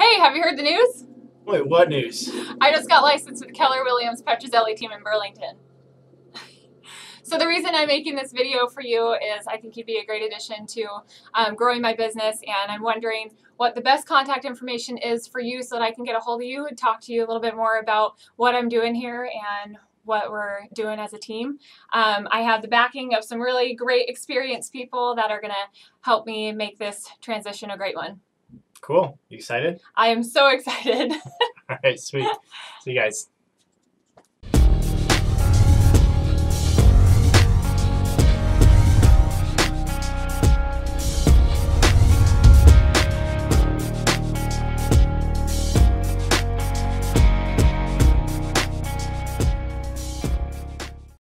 Hey, have you heard the news? Wait, what news? I just got licensed with Keller Williams Pettruzzelli team in Burlington. So the reason I'm making this video for you is I think you'd be a great addition to um, growing my business and I'm wondering what the best contact information is for you so that I can get a hold of you and talk to you a little bit more about what I'm doing here and what we're doing as a team. Um, I have the backing of some really great experienced people that are going to help me make this transition a great one. Cool. You excited? I am so excited. All right, sweet. See you guys.